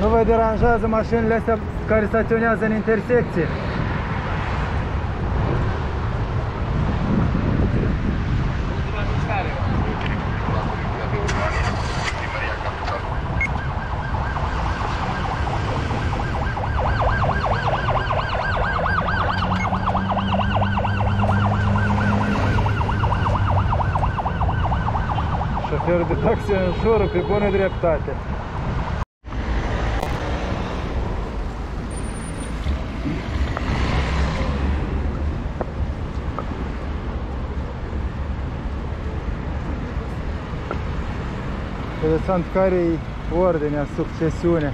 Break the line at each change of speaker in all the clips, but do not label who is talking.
Nu vă deranjează mașinile astea care staționează în intersecție? Șoferul de taxi în jurul pe bună dreptate. Interesant care e ordinea, succesiune.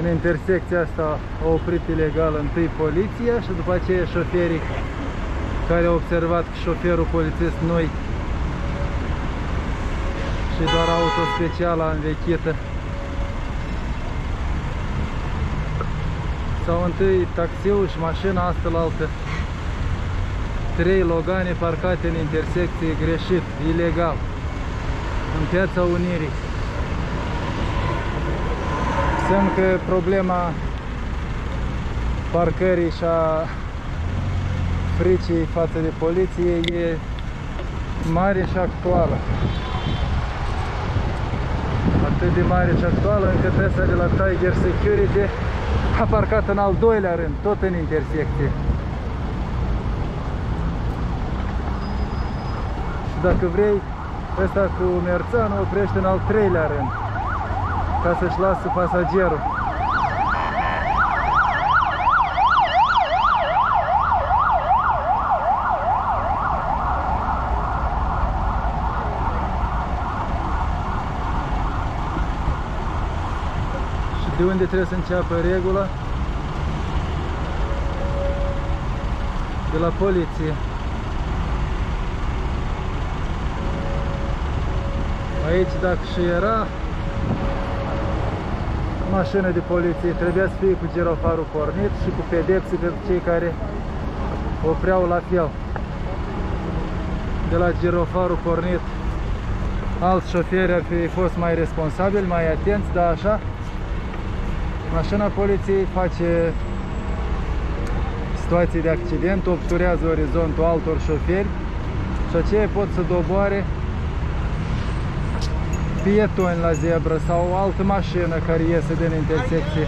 În intersecția asta a oprit ilegal întâi poliția și după aceea șoferii care au observat că șoferul polițist noi și doar auto specială învechită sau întâi taxiul și mașina asta la altă trei logane parcate în intersecție greșit, ilegal în piața Unirii semn că problema parcării și a fricii față de poliție e mare și actuală. Atât de mare și actuală încât ăsta de la Tiger Security a parcat în al doilea rând, tot în intersecție. Dacă vrei, ăsta cu Merțanu oprește în al treilea rând, ca să-și lasă pasagerul. de unde trebuie să înceapă regula? De la poliție. Aici dacă și era mașină de poliție, trebuia să fie cu girofarul pornit și cu pedepse pentru cei care opreau la fel. De la girofarul pornit, alți șoferi ar fi fost mai responsabili, mai atenți, dar așa Mașina poliției face situații de accident, obturează orizontul altor șoferi și aceia pot să doboare pietoni la zebră sau o altă mașină care iese din intersecție.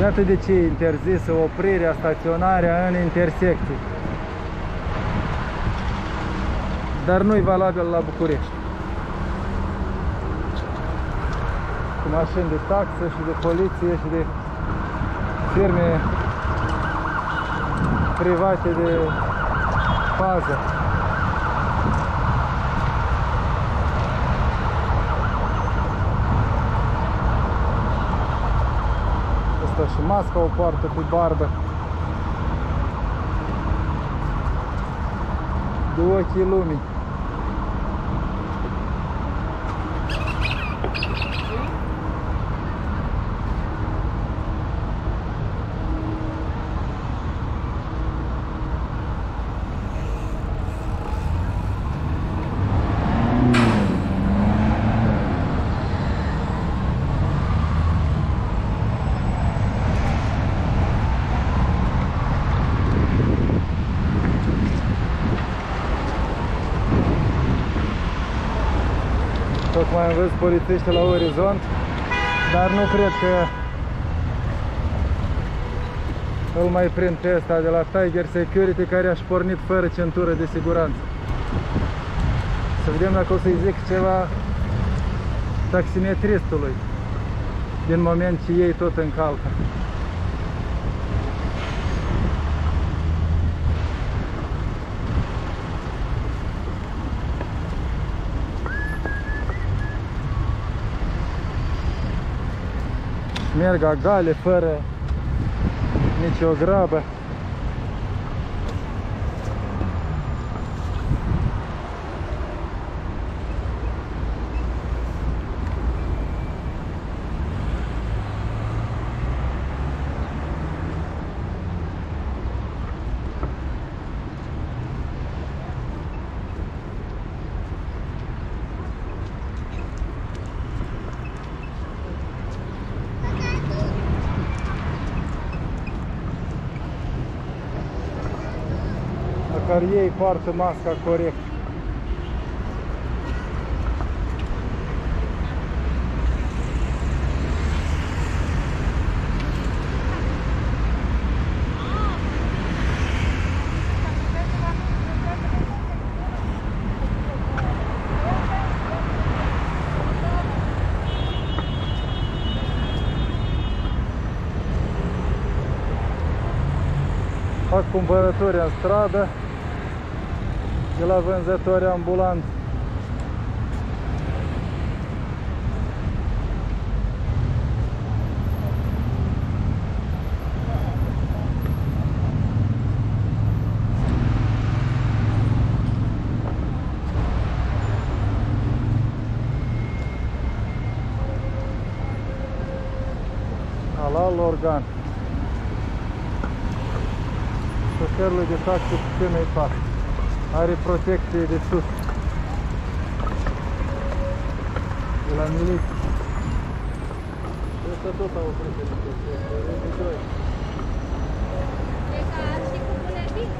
Iată de ce e interzisă oprirea, staționarea în intersecții. dar nu-i valabil la București. Cu mașini de taxă și de poliție și de firme private de pază. Asta și masca o poartă pe barbă. De ochii lumii. Tocmai am văzut polițiști la orizont, dar nu cred că îl mai prind pe ăsta de la Tiger Security care a pornit fără centură de siguranță. Să vedem dacă o să-i zic ceva taximetristului din moment ce ei tot încalcă. Merg agale, fără nicio grabă. Măcar ei poartă masca corect. fac cumpărături în stradă de la vânzători ambulanți. Alal organ. șoferului de taxi ce mai fac. Are protecție de sus. De la milit. Asta tot au protecție. De 2. E ca și cu buletin.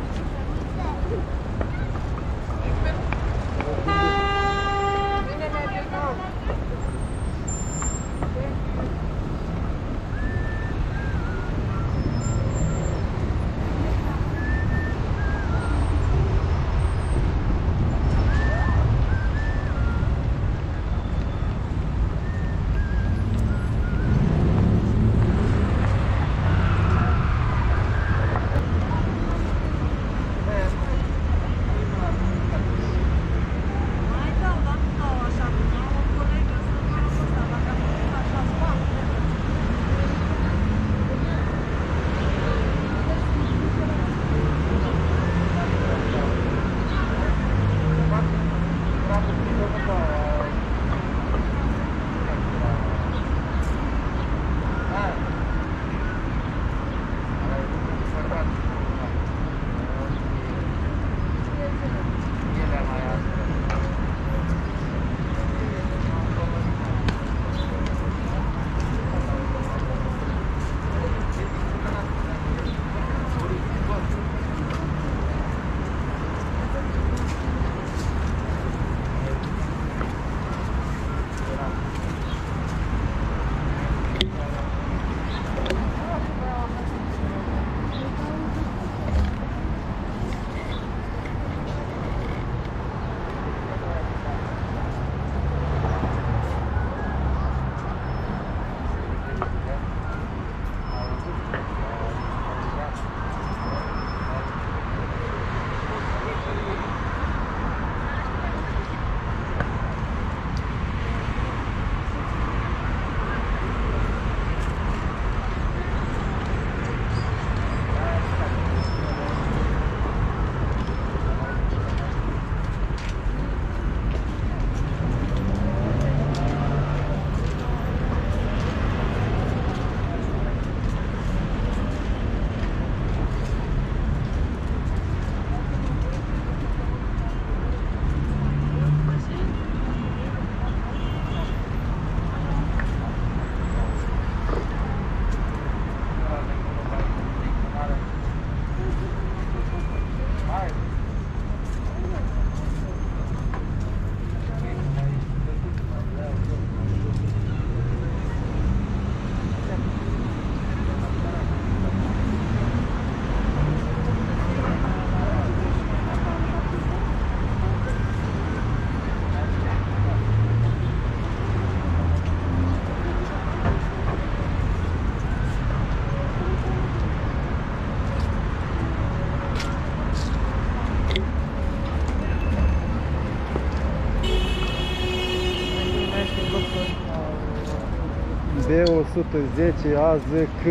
B110AZK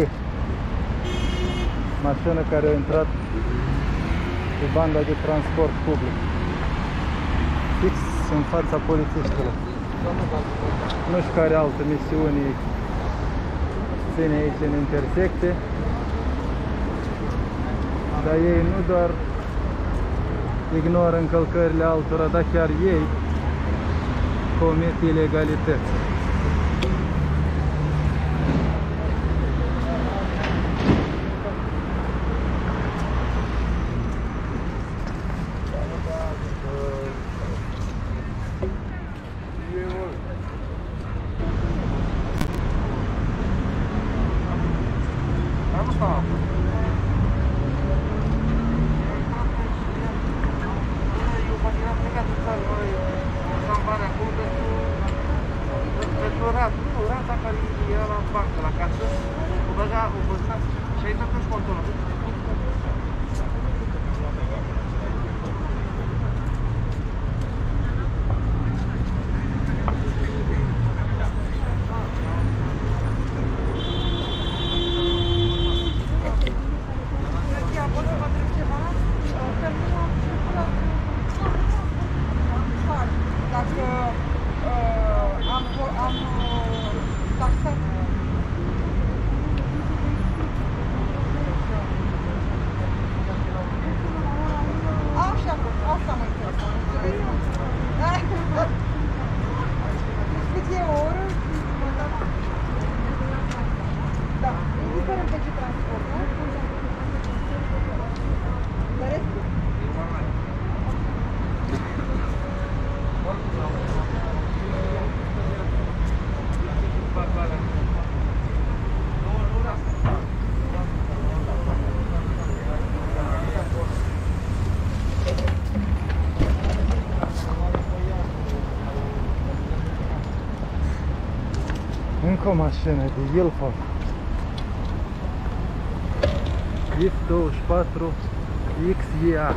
mașină care a intrat pe banda de transport public. Fix în fața polițiștilor. Nu știu care altă misiune ține aici în intersecție dar ei nu doar ignoră încălcările altora, dar chiar ei comit ilegalități. mașină, de el fac. F24 XEA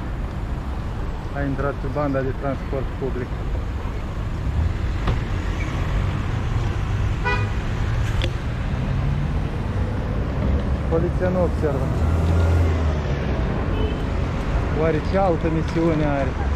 a intrat pe banda de transport public. Poliția nu observă. Oare ce altă misiune are?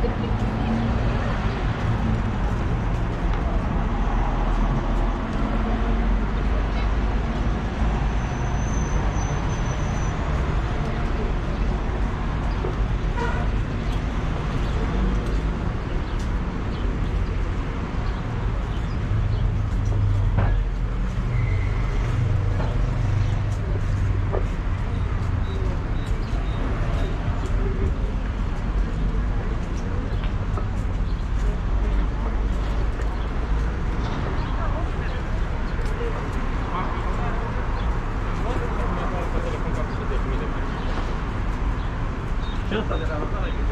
the picture. Yo salí a la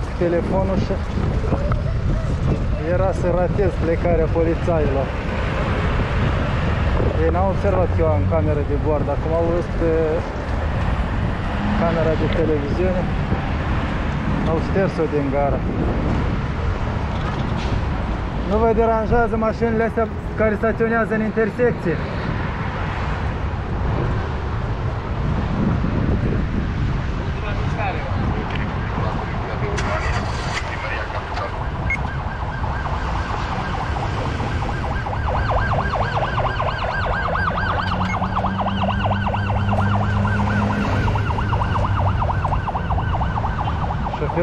luat telefonul și era să ratez plecarea polițailor. Ei n-au observat că eu am cameră de bord, acum au văzut pe camera de televiziune, au șters-o din gara. Nu vă deranjează mașinile astea care staționează în intersecție?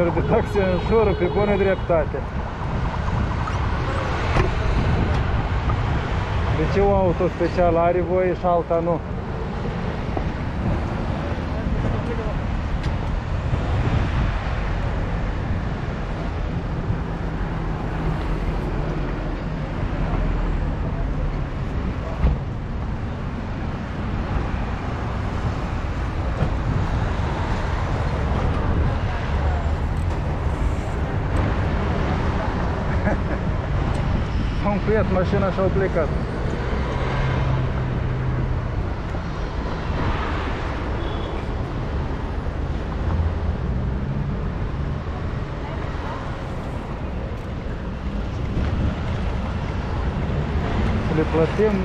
Șoferul de taxi înjură pe bună dreptate. De ce o auto special are voie și alta nu? Au încuiat mașina și au plecat. Să le plătim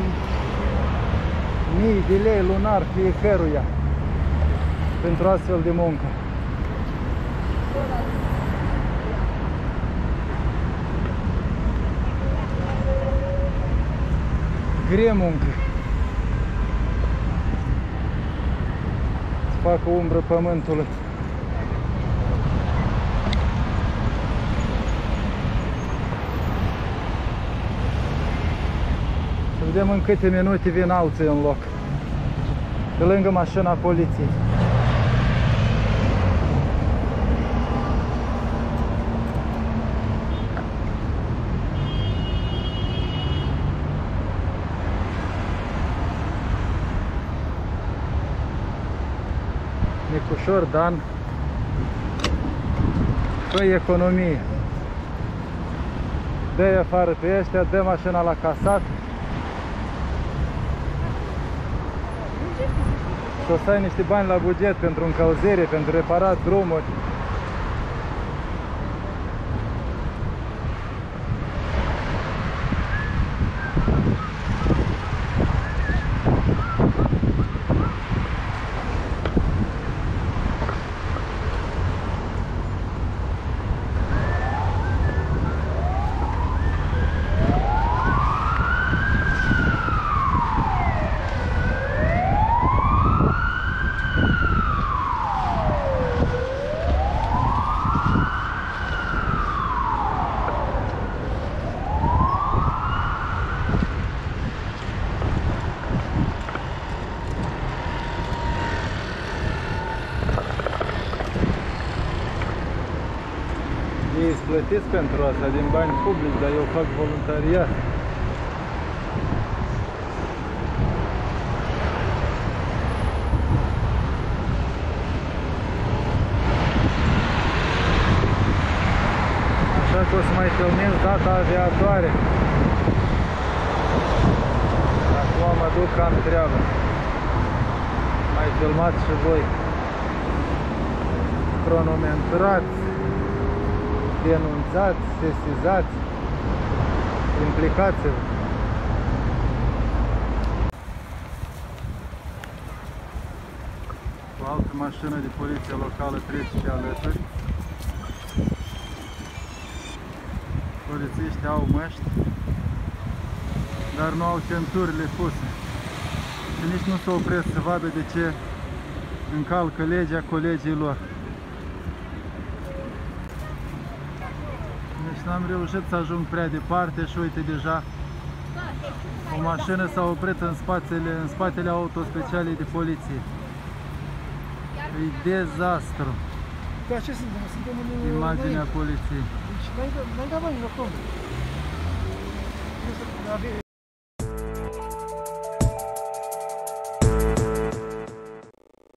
mii de lei lunar fiecăruia pentru astfel de muncă. Grea muncă. Să facă umbră pământului. Să vedem în câte minute vin alții în loc. Pe lângă mașina poliției. Nicușor Dan Fă economie. Dă afară pe ăștia, dă mașina la casat. Și o să ai niște bani la buget pentru încălzire, pentru reparat drumuri Ei îți plătesc pentru asta din bani publici, dar eu fac voluntariat. Așa că o să mai filmez data viitoare. Acum mă duc am treabă. Mai filmați și voi. Cronometrați denunțați, sesizați, implicați-vă. O altă mașină de poliție locală trece pe alături. Polițiștii au măști, dar nu au centurile puse. Și nici nu se opresc să vadă de ce încalcă legea colegii lor. Deci n-am reușit să ajung prea departe și uite deja o mașină s-a oprit în spatele, în spatele autospecialei de poliție. E dezastru.
Da, ce suntem? Suntem în...
Imaginea poliției.
Deci, n-ai dat- n-ai dat bani acum. Nu să- avea-